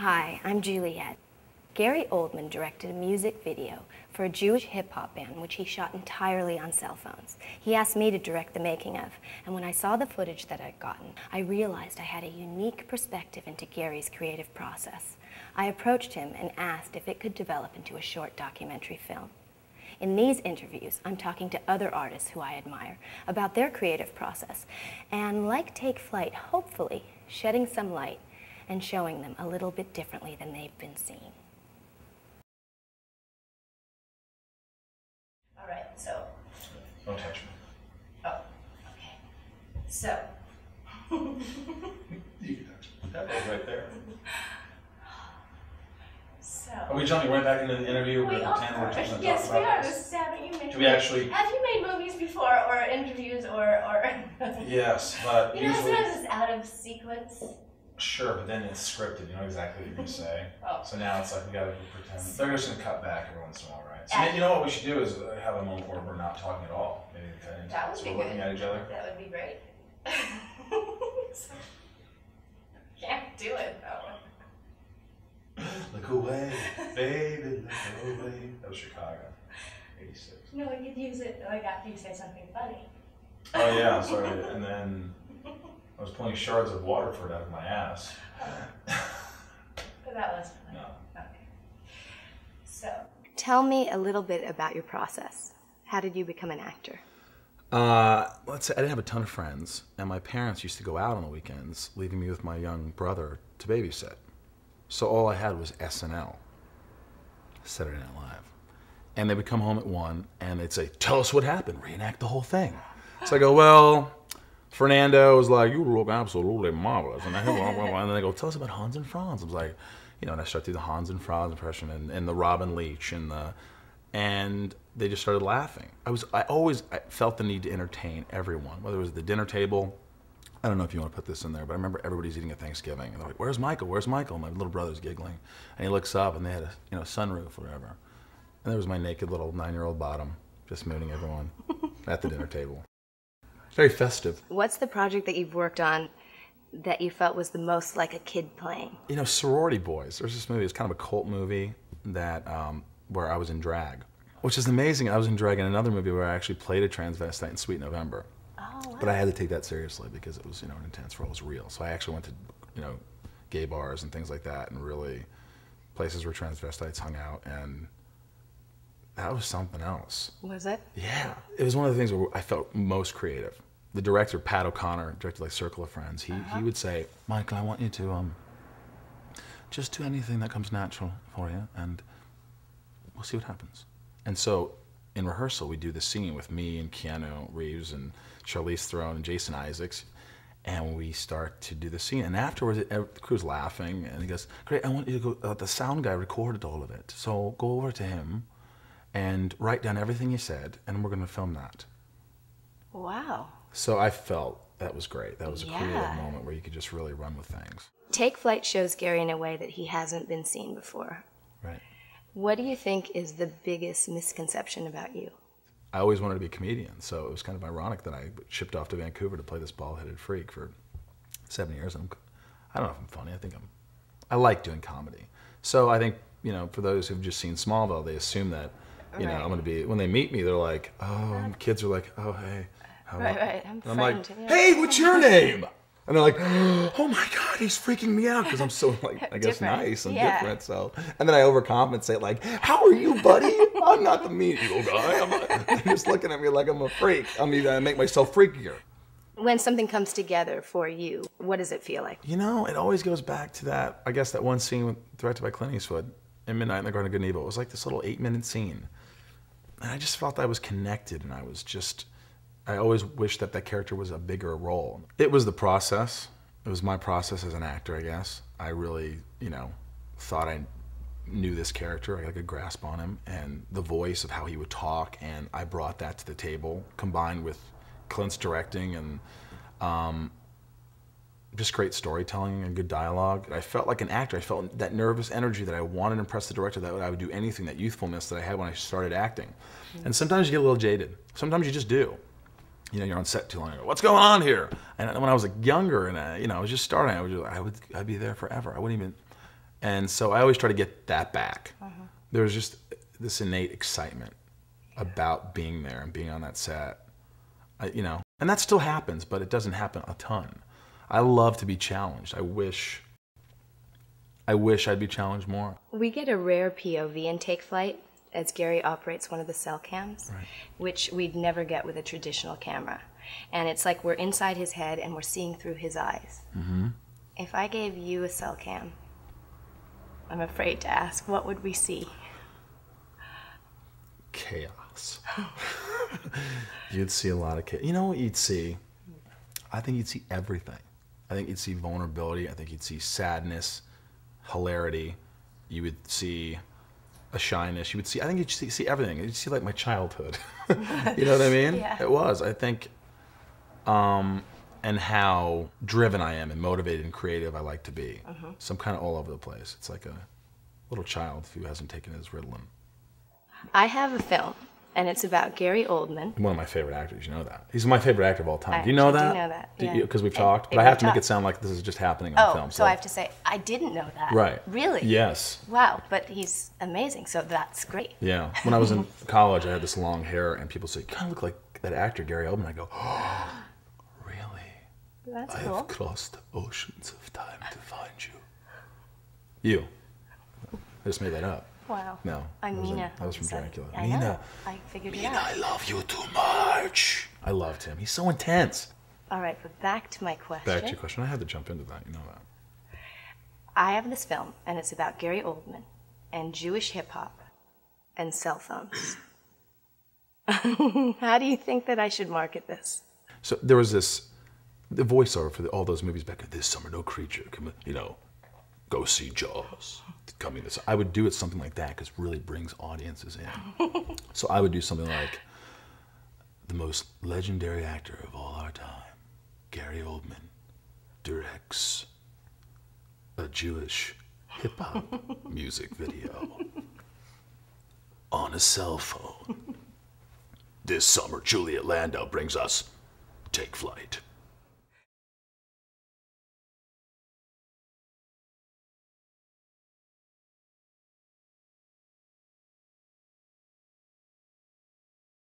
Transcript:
Hi, I'm Juliet. Gary Oldman directed a music video for a Jewish hip hop band, which he shot entirely on cell phones. He asked me to direct the making of, and when I saw the footage that I'd gotten, I realized I had a unique perspective into Gary's creative process. I approached him and asked if it could develop into a short documentary film. In these interviews, I'm talking to other artists who I admire about their creative process, and like Take Flight, hopefully shedding some light and showing them a little bit differently than they've been seeing. All right, so, Don't touch me. oh, okay. So, You can touch me. That was right there. so. Are we jumping right back into the interview? We We're are, pretending we're just yes, talk we are. this? This is haven't you made? Do we actually- Have you made movies before, or interviews, or or? Yes, but You know, usually, sometimes it's out of sequence. Sure, but then it's scripted. You know exactly what you're gonna say. Oh. So now it's like we gotta pretend. They're just gonna cut back every once in a while, right? So Yeah. you know what we should do is uh, have a moment where we're not talking at all. Maybe cut into That would so be we're looking at each other. That would be great. Can't do it though. Look away, baby, look away. That was Chicago, '86. No, we could use it like after you say something funny. Oh yeah, sorry. And then I was pulling shards of Waterford out of my ass. But that was funny. No. Okay. So, Tell me a little bit about your process. How did you become an actor? Uh, let's say I didn't have a ton of friends, and my parents used to go out on the weekends, leaving me with my young brother to babysit. So all I had was SNL, Saturday Night Live. And they would come home at one, and they'd say, "Tell us what happened. Reenact the whole thing." So I go, "Well." Fernando was like, "You look absolutely marvelous," and I and then they go, "Tell us about Hans and Franz." I was like, you know, and I started through the Hans and Franz impression and, and the Robin Leach and the, and they just started laughing. I was, I always I felt the need to entertain everyone, whether it was at the dinner table. I don't know if you want to put this in there, but I remember everybody's eating at Thanksgiving, and they're like, "Where's Michael? Where's Michael?" My little brother's giggling, and he looks up, and they had a, you know, sunroof or whatever, and there was my naked little nine-year-old bottom just mooning everyone at the dinner table. Very festive. What's the project that you've worked on that you felt was the most like a kid playing? you know, Sorority Boys. There's this movie. It's kind of a cult movie that um, where I was in drag, which is amazing. I was in drag in another movie where I actually played a transvestite in Sweet November. Oh, But I had to take that seriously because it was, you know, an intense role. It was real. So I actually went to, you know, gay bars and things like that, and really places where transvestites hung out, and that was something else. Was it? Yeah, it was one of the things where I felt most creative. The director, Pat O'Connor, directed like Circle of Friends. He he would say, "Michael, I want you to um, just do anything that comes natural for you, and we'll see what happens." And so, in rehearsal, we do the scene with me and Keanu Reeves and Charlize Theron and Jason Isaacs, and we start to do the scene. And afterwards, it, the crew's laughing, and he goes, "Great, I want you to go." Uh, the sound guy recorded all of it, so go over to him and write down everything you said, and we're going to film that. Wow. So I felt that was great. That was a creative Yeah. moment where you could just really run with things. Take Flight shows Gary in a way that he hasn't been seen before. Right. What do you think is the biggest misconception about you? I always wanted to be a comedian, so it was kind of ironic that I shipped off to Vancouver to play this bald-headed freak for seven years. I'm, I don't know if I'm funny. I think I'm. I like doing comedy. So I think you know, for those who've just seen Smallville, they assume that you know Right. I'm going to be. When they meet me, they're like, "Oh," kids are like, "Oh, hey." How Right, are-" right, I'm I'm like, "Hey, what's your name?" And they're like, "Oh my God, he's freaking me out because I'm so like, I guess Different. nice and Yeah. different." So, and then I overcompensate, like, "How are you, buddy? I'm not the mean evil guy. I'm they're just looking at me like I'm a freak. I mean, I make myself freakier." When something comes together for you, what does it feel like? You know, it always goes back to that. I guess that one scene directed by Clint Eastwood in Midnight in the Garden of Good and Evil. It was like this little eight-minute scene, and I just felt I was connected, and I was just. I always wish that that character was a bigger role. It was the process. It was my process as an actor, I guess. I really, you know, thought I knew this character. I got a good grasp on him and the voice of how he would talk, and I brought that to the table, combined with Clint's directing and um, just great storytelling and good dialogue. I felt like an actor. I felt that nervous energy that I wanted to impress the director. That I would do anything. That youthfulness that I had when I started acting. And sometimes you get a little jaded. Sometimes you just do. You know, you're on set too long. You go, What's going on here? And when I was like younger and I, you know, I was just starting, I would, just, I would, I'd be there forever. I wouldn't even. And so I always try to get that back. Uh-huh. There was just this innate excitement about being there and being on that set. I, you know, and that still happens, but it doesn't happen a ton. I love to be challenged. I wish I wish I'd be challenged more. We get a rare POV in Take Flight as Gary operates one of the cell cams, Right. which we'd never get with a traditional camera. And it's like we're inside his head and we're seeing through his eyes. Mm-hmm. If I gave you a cell cam, I'm afraid to ask, what would we see? chaos. you'd see a lot of chaos. You know what you'd see? I think you'd see everything. I think you'd see vulnerability. I think you'd see sadness, hilarity. You would see a shyness. You would see. I think you'd see, see everything. You'd see like my childhood. you know what I mean? Yeah. It was. I think. Um, and how driven I am and motivated and creative I like to be. So I'm kind of all over the place. It's like a little child who hasn't taken his Ritalin. I have a film, and it's about Gary Oldman. One of my favorite actors, you know that. He's my favorite actor of all time. I do you know that? do know that, Do yeah. Because we've talked, but and I have to make it sound like this is just happening on Oh, film. so I have to say, I didn't know that. Right. Really? Yes. Wow, but he's amazing, so that's great. Yeah. When I was in college, I had this long hair, and people say, "You kind of look like that actor Gary Oldman." I go, "Oh, really? That's I cool. have crossed oceans of time to find you." You. I just made that up. Wow. No, I'm that was in- Mina. that was from Dracula. I Mina. know. I figured it Mina, out. I love you too much. I loved him. He's so intense. All right, but back to my question. Back to your question. I had to jump into that. You know that. I have this film, and it's about Gary Oldman and Jewish hip hop and cell phones. How do you think that I should market this? So there was this, the voiceover for the, all those movies back. This summer, no creature. You know, go see Jaws. Coming this, I would do it something like that because really brings audiences in. so I would do something like, the most legendary actor of all our time, Gary Oldman, directs a Jewish hip hop music video on a cell phone. This summer, Juliet Landau brings us Take Flight.